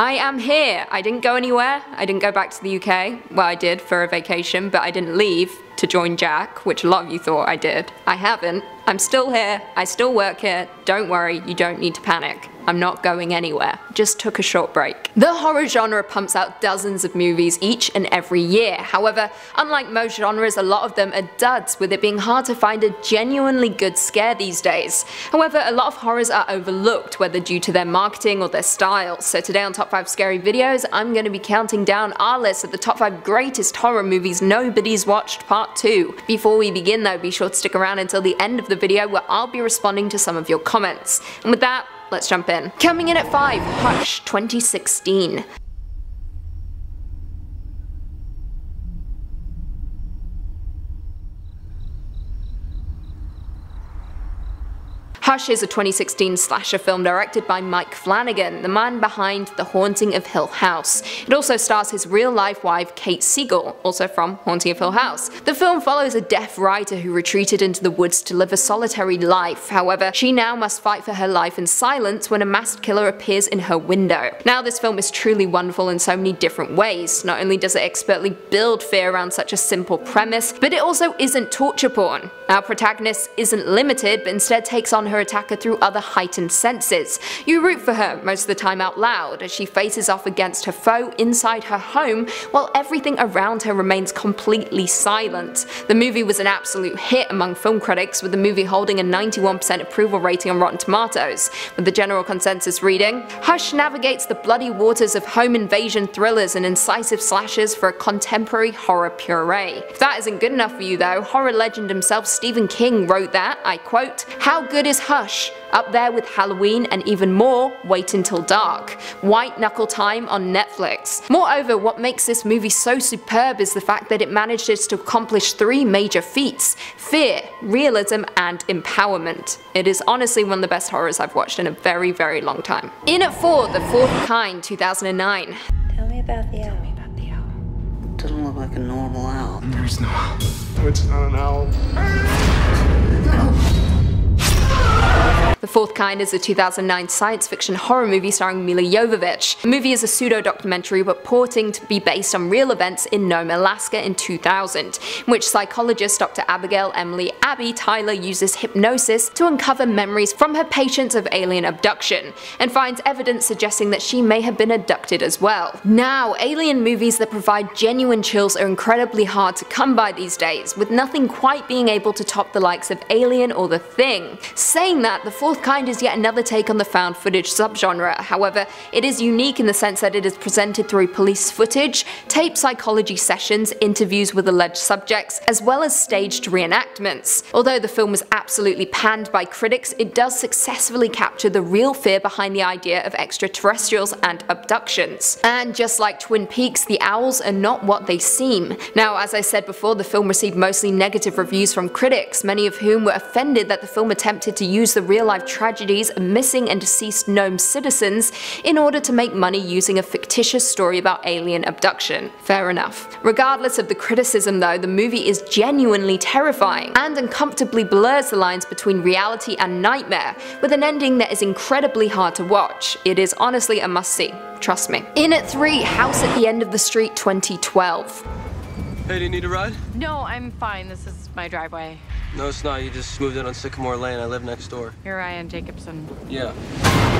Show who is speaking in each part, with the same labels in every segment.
Speaker 1: I am here. I didn't go anywhere. I didn't go back to the UK. Well, I did for a vacation, but I didn't leave to join Jack, which a lot of you thought I did. I haven't. I'm still here. I still work here. Don't worry, you don't need to panic. I'm not going anywhere. Just took a short break. The horror genre pumps out dozens of movies each and every year. However, unlike most genres, a lot of them are duds, with it being hard to find a genuinely good scare these days. However, a lot of horrors are overlooked, whether due to their marketing or their style. So today on Top 5 Scary Videos, I'm going to be counting down our list of the top 5 greatest horror movies nobody's watched part 2. Before we begin though, be sure to stick around until the end of the video where I'll be responding to some of your comments. And with that, let's jump in. Coming in at 5, Hush 2016. Hush is a 2016 slasher film directed by Mike Flanagan, the man behind The Haunting of Hill House. It also stars his real-life wife Kate Siegel, also from Haunting of Hill House. The film follows a deaf writer who retreated into the woods to live a solitary life, however, she now must fight for her life in silence when a masked killer appears in her window. Now this film is truly wonderful in so many different ways. Not only does it expertly build fear around such a simple premise, but it also isn't torture porn. Our protagonist isn't limited, but instead takes on her attacker through other heightened senses. You root for her most of the time out loud as she faces off against her foe inside her home while everything around her remains completely silent. The movie was an absolute hit among film critics with the movie holding a 91% approval rating on Rotten Tomatoes, with the general consensus reading, Hush navigates the bloody waters of home invasion thrillers and incisive slashes for a contemporary horror puree. If that isn't good enough for you though, horror legend himself Stephen King wrote that, I quote, How good is Hush, up there with Halloween and even more Wait Until Dark, White Knuckle Time on Netflix. Moreover, what makes this movie so superb is the fact that it manages to accomplish three major feats, fear, realism and empowerment. It is honestly one of the best horrors I've watched in a very very long time. In at 4, The Fourth Kind 2009.
Speaker 2: Tell me about the owl.
Speaker 3: Doesn't look like a normal owl.
Speaker 4: There's no owl. It's not an owl.
Speaker 1: The Fourth Kind is a 2009 science fiction horror movie starring Milla Jovovich. The movie is a pseudo-documentary purporting to be based on real events in Nome, Alaska in 2000, in which psychologist Dr. Abigail Emily Abby Tyler uses hypnosis to uncover memories from her patients of alien abduction, and finds evidence suggesting that she may have been abducted as well. Now, alien movies that provide genuine chills are incredibly hard to come by these days, with nothing quite being able to top the likes of Alien or The Thing. Saying that, The Fourth Kind is yet another take on the found footage subgenre, however, it is unique in the sense that it is presented through police footage, tape psychology sessions, interviews with alleged subjects, as well as staged reenactments. Although the film was absolutely panned by critics, it does successfully capture the real fear behind the idea of extraterrestrials and abductions. And just like Twin Peaks, the owls are not what they seem. Now, as I said before, the film received mostly negative reviews from critics, many of whom were offended that the film attempted to use the real life tragedies missing and deceased Nome citizens in order to make money using a fictitious story about alien abduction. Fair enough. Regardless of the criticism though, the movie is genuinely terrifying and uncomfortably blurs the lines between reality and nightmare, with an ending that is incredibly hard to watch. It is honestly a must see. Trust me. In at 3, House at the End of the Street 2012.
Speaker 5: Hey, do you need a ride?
Speaker 6: No, I'm fine. This is my driveway.
Speaker 5: No, it's not. You just moved in on Sycamore Lane. I live next door.
Speaker 6: You're Ryan Jacobson.
Speaker 5: Yeah.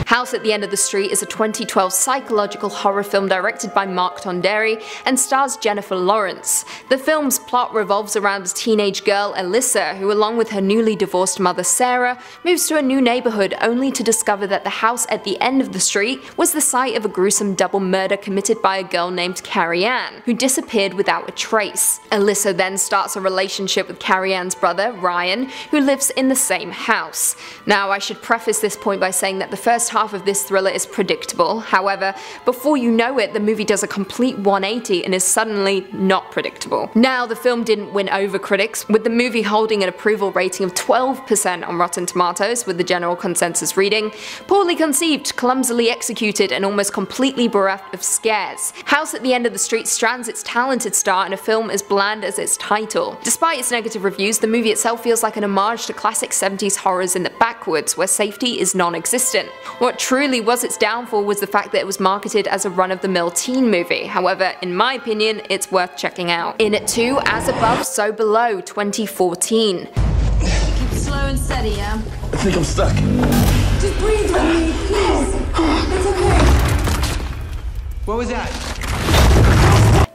Speaker 1: House at the End of the Street is a 2012 psychological horror film directed by Mark Tonderai and stars Jennifer Lawrence. The film's plot revolves around a teenage girl, Alyssa, who along with her newly divorced mother Sarah, moves to a new neighborhood only to discover that the house at the end of the street was the site of a gruesome double murder committed by a girl named Carrie Ann, who disappeared without a trace. Alyssa then starts a relationship with Carrie Ann's brother, Ryan, who lives in the same house. Now, I should preface this point by saying that the first half of this thriller is predictable, however, before you know it, the movie does a complete 180 and is suddenly not predictable. Now, the film didn't win over critics, with the movie holding an approval rating of 12% on Rotten Tomatoes, with the general consensus reading, poorly conceived, clumsily executed, and almost completely bereft of scares. House at the End of the Street strands its talented star in a film as bland as its title. Despite its negative reviews, the movie itself itself feels like an homage to classic 70s horrors in the backwoods where safety is non-existent. What truly was its downfall was the fact that it was marketed as a run-of-the-mill teen movie, however, in my opinion, it's worth checking out. In it too, As Above, So Below 2014.
Speaker 2: Keep slow and steady, yeah?
Speaker 5: I think I'm stuck.
Speaker 2: Just breathe with me, please. It's okay.
Speaker 5: What was that?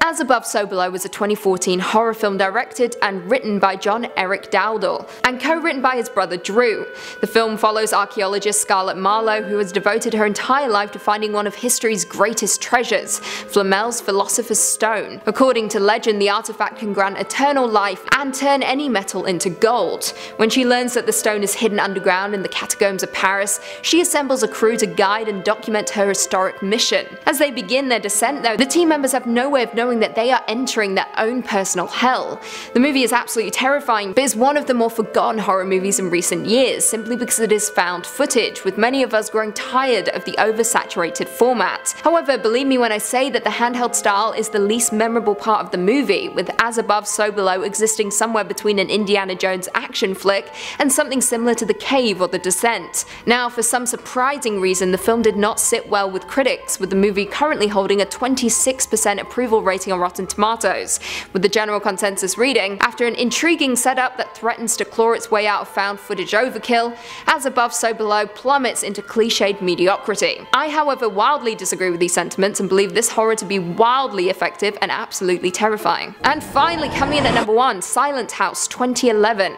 Speaker 1: As Above So Below was a 2014 horror film directed and written by John Eric Dowdle, and co-written by his brother Drew. The film follows archaeologist Scarlett Marlowe who has devoted her entire life to finding one of history's greatest treasures, Flamel's Philosopher's Stone. According to legend, the artifact can grant eternal life and turn any metal into gold. When she learns that the stone is hidden underground in the catacombs of Paris, she assembles a crew to guide and document her historic mission. As they begin their descent though, the team members have no way of knowing that they are entering their own personal hell. The movie is absolutely terrifying, but is one of the more forgotten horror movies in recent years, simply because it is found footage, with many of us growing tired of the oversaturated format. However, believe me when I say that the handheld style is the least memorable part of the movie, with As Above So Below existing somewhere between an Indiana Jones action flick and something similar to The Cave or The Descent. Now, for some surprising reason, the film did not sit well with critics, with the movie currently holding a 26% approval rating on Rotten Tomatoes, with the general consensus reading, after an intriguing setup that threatens to claw its way out of found footage overkill, As Above So Below plummets into cliched mediocrity. I however wildly disagree with these sentiments and believe this horror to be wildly effective and absolutely terrifying. And finally coming in at number 1, Silent House 2011.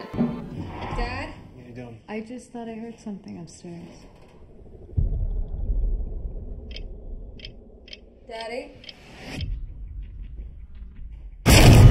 Speaker 2: Dad? I just thought I heard something upstairs. Daddy?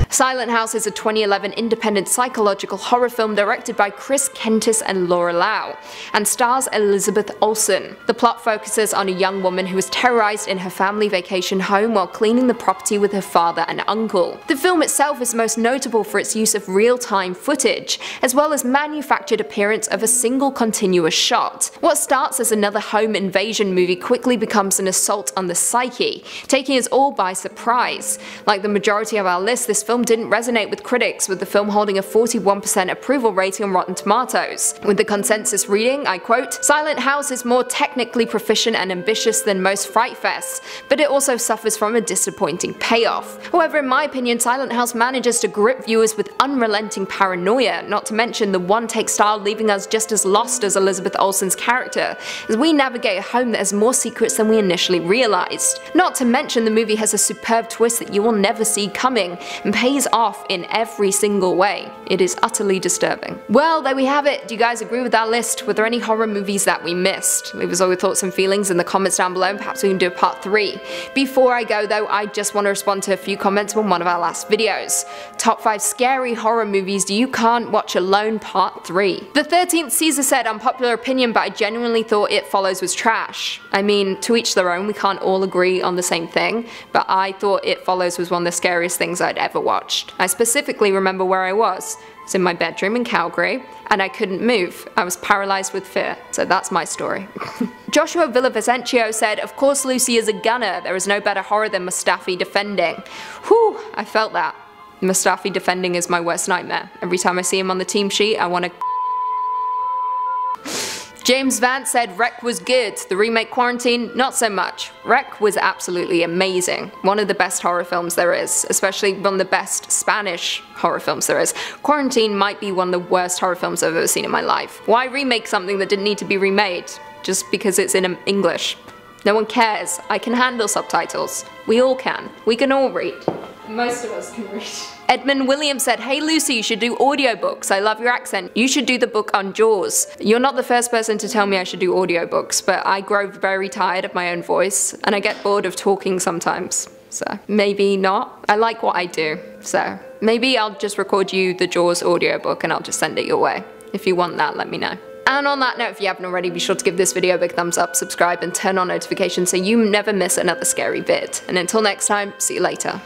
Speaker 1: Silent House is a 2011 independent psychological horror film directed by Chris Kentis and Laura Lau, and stars Elizabeth Olsen. The plot focuses on a young woman who is terrorized in her family vacation home while cleaning the property with her father and uncle. The film itself is most notable for its use of real-time footage, as well as manufactured appearance of a single continuous shot. What starts as another home invasion movie quickly becomes an assault on the psyche, taking us all by surprise. Like the majority of our list, this film didn't resonate with critics, with the film holding a 41% approval rating on Rotten Tomatoes. With the consensus reading, I quote, Silent House is more technically proficient and ambitious than most Fright Fests, but it also suffers from a disappointing payoff. However, in my opinion, Silent House manages to grip viewers with unrelenting paranoia, not to mention the one-take style leaving us just as lost as Elizabeth Olsen's character, as we navigate a home that has more secrets than we initially realized. Not to mention the movie has a superb twist that you will never see coming, and pays off in every single way. It is utterly disturbing. Well, there we have it. Do you guys agree with that list? Were there any horror movies that we missed? Leave us all your thoughts and feelings in the comments down below and perhaps we can do a part 3. Before I go though, I just want to respond to a few comments from one of our last videos. Top 5 scary horror movies you can't watch alone part 3. The 13th Caesar said unpopular opinion but I genuinely thought It Follows was trash. I mean, to each their own, we can't all agree on the same thing, but I thought It Follows was one of the scariest things I'd ever watched. I specifically remember where I was. I was in my bedroom in Calgary, and I couldn't move. I was paralyzed with fear. So that's my story. Joshua Villavicencio said, Of course Lucy is a gunner. There is no better horror than Mustafi defending. Whew, I felt that. Mustafi defending is my worst nightmare. Every time I see him on the team sheet, I want to James Vance said REC was good, the remake Quarantine not so much. REC was absolutely amazing, one of the best horror films there is, especially one of the best Spanish horror films there is. Quarantine might be one of the worst horror films I've ever seen in my life. Why remake something that didn't need to be remade? Just because it's in English. No one cares, I can handle subtitles. We all can. We can all read. Most of us can read. Edmund Williams said, Hey Lucy, you should do audiobooks. I love your accent. You should do the book on Jaws. You're not the first person to tell me I should do audiobooks, but I grow very tired of my own voice and I get bored of talking sometimes. So maybe not. I like what I do. So maybe I'll just record you the Jaws audiobook and I'll just send it your way. If you want that, let me know. And on that note, if you haven't already, be sure to give this video a big thumbs up, subscribe, and turn on notifications so you never miss another scary vid. And until next time, see you later.